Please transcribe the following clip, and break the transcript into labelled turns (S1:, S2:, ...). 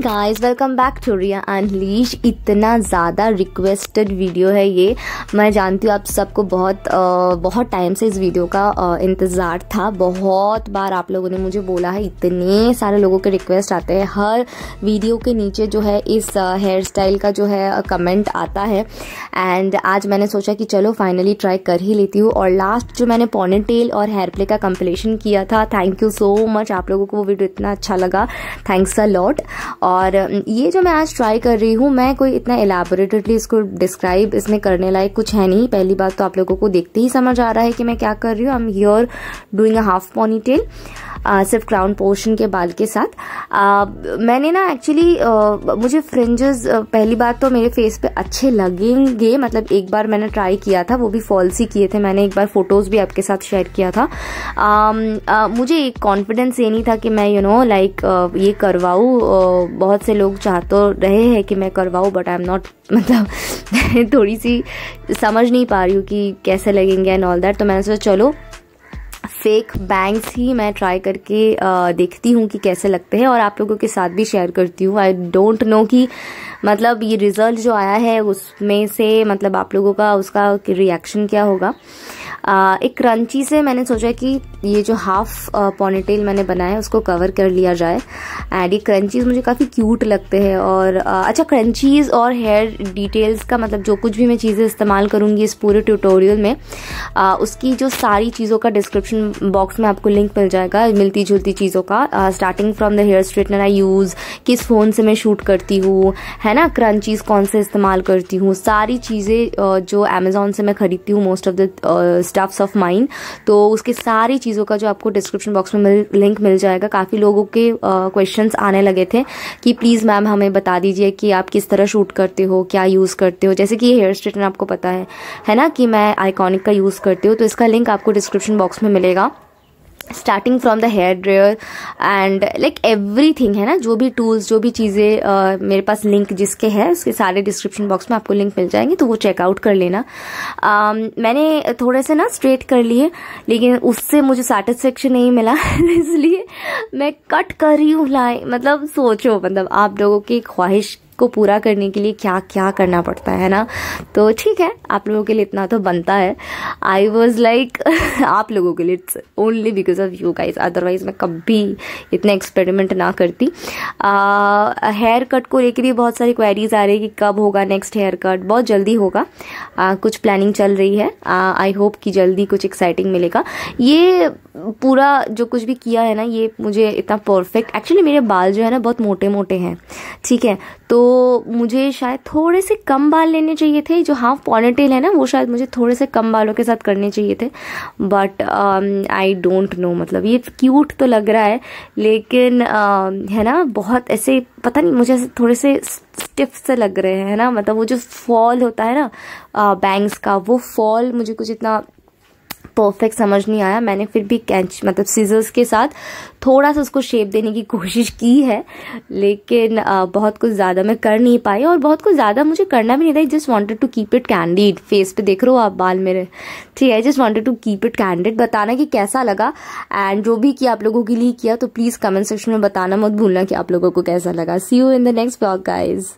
S1: Guys welcome back to Riya unleash इतना ज़्यादा requested video है ये। मैं जानती हूँ आप सबको बहुत आ, बहुत टाइम से इस वीडियो का इंतज़ार था। बहुत बार आप लोगों ने मुझे बोला है इतने सारे लोगों के रिक्वेस्ट आते हैं। हर वीडियो के नीचे जो है इस हेयर स्टाइल का जो है कमेंट आता है। एंड आज मैंने सोचा कि चलो फाइनली ट्राई कर ही लेती हूँ। और लास्ट जो मैंने पॉनी टेल और हेयर प्ले का कंपलेशन किया था थैंक यू सो मच आप लोगों को वो वीडियो इतना अच्छा लगा। थैंक्स अ लॉट और ये जो मैं आज ट्राई कर रही हूँ मैं कोई इतना एलेबोरेटेडली इसको डिस्क्राइब इसमें करने लायक कुछ है नहीं। पहली बात तो आप लोगों को देखते ही समझ आ रहा है कि मैं क्या कर रही हूँ। I am here doing a half pony tail सिर्फ़ क्राउन पोर्शन के बाल के साथ। आ, मैंने ना एक्चुअली मुझे फ्रिंजेस पहली बार तो मेरे फेस पे अच्छे लगेंगे। मतलब एक बार मैंने ट्राई किया था वो भी फॉल्स ही किए थे। मैंने एक बार फ़ोटोज़ भी आपके साथ शेयर किया था। आ, आ, मुझे एक कॉन्फिडेंस ये नहीं था कि मैं यू नो लाइक ये करवाऊँ बहुत से लोग चाह तो रहे हैं कि मैं करवाऊँ बट आई एम नॉट मतलब थोड़ी सी समझ नहीं पा रही हूँ कि कैसे लगेंगे एंड ऑल दैट तो मैंने सोचा, चलो फेक बैंग्स ही मैं ट्राई करके देखती हूँ कि कैसे लगते हैं और आप लोगों के साथ भी शेयर करती हूँ। आई डोंट नो कि मतलब ये रिज़ल्ट जो आया है, उसमें से मतलब आप लोगों का, उसका रिएक्शन क्या होगा? एक क्रंची से मैंने सोचा कि ये जो हाफ़ पोनीटेल मैंने बनाया है, उसको कवर कर लिया जाए। एंड ये क्रंचीज मुझे काफ़ी क्यूट लगते हैं और अच्छा क्रंचीज और हेयर डिटेल्स का मतलब जो कुछ भी मैं चीज़ें इस्तेमाल करूँगी इस पूरे ट्यूटोरियल में उसकी जो सारी चीज़ों का डिस्क्रिप्शन बॉक्स में आपको लिंक मिल जाएगा मिलती जुलती चीज़ों का। Starting from the hair straightener I use किस फ़ोन से मैं शूट करती हूँ, है ना? क्रंचीज कौन से इस्तेमाल करती हूँ, सारी चीज़ें जो अमेजोन से मैं खरीदती हूँ most of the stuffs of mind तो उसके सारी चीज़ों का जो आपको डिस्क्रिप्शन बॉक्स में मिल, लिंक मिल जाएगा। काफ़ी लोगों के क्वेश्चंस आने लगे थे कि प्लीज़ मैम हमें बता दीजिए कि आप किस तरह शूट करते हो क्या यूज़ करते हो। जैसे कि ये हेयर स्ट्रेटन आपको पता है है ना कि मैं आइकॉनिक का यूज़ करती हूँ तो इसका लिंक आपको डिस्क्रिप्शन बॉक्स में मिलेगा। Starting from the hair dryer and like everything है ना जो भी टूल्स जो भी चीज़ें मेरे पास लिंक जिसके हैं उसके सारे डिस्क्रिप्शन बॉक्स में आपको लिंक मिल जाएँगे तो वो चेकआउट कर लेना। um, मैंने थोड़े से ना स्ट्रेट कर लिए लेकिन उससे मुझे सेटिस्फेक्शन नहीं मिला इसलिए मैं कट कर रही हूँ मतलब सोचो मतलब आप लोगों की ख्वाहिश को पूरा करने के लिए क्या क्या करना पड़ता है ना? तो ठीक है आप लोगों के लिए इतना तो बनता है। आई वॉज़ लाइक आप लोगों के लिए it's only because of you guys otherwise मैं कभी इतना एक्सपेरिमेंट ना करती। हेयर कट को लेकर भी बहुत सारी क्वेरीज आ रही है कि कब होगा नेक्स्ट हेयर कट बहुत जल्दी होगा। आ, कुछ प्लानिंग चल रही है। आई होप कि जल्दी कुछ एक्साइटिंग मिलेगा। ये पूरा जो कुछ भी किया है ना ये मुझे इतना परफेक्ट एक्चुअली मेरे बाल जो है ना बहुत मोटे मोटे हैं। ठीक है? तो मुझे शायद थोड़े से कम बाल लेने चाहिए थे जो हाफ़ पॉनेटेल है ना वो शायद मुझे थोड़े से कम बालों के साथ करने चाहिए थे। बट आई डोंट नो मतलब ये क्यूट तो लग रहा है लेकिन uh, है ना बहुत ऐसे पता नहीं मुझे ऐसे थोड़े से स्टिफ से लग रहे हैं ना मतलब वो जो फॉल होता है ना बैंग्स uh, का वो फॉल मुझे कुछ इतना परफेक्ट समझ नहीं आया। मैंने फिर भी कैंच मतलब सीजर्स के साथ थोड़ा सा उसको शेप देने की कोशिश की है लेकिन आ, बहुत कुछ ज़्यादा मैं कर नहीं पाई और बहुत कुछ ज़्यादा मुझे करना भी नहीं था। Just wanted to keep it candid face पे देख रहे हो आप बाल मेरे? ठीक है just wanted to keep it candid बताना कि कैसा लगा एंड जो भी किया आप लोगों के लिए किया तो प्लीज़ कमेंट सेक्शन में बताना मत भूलना कि आप लोगों को कैसा लगा। See you in the next blog guys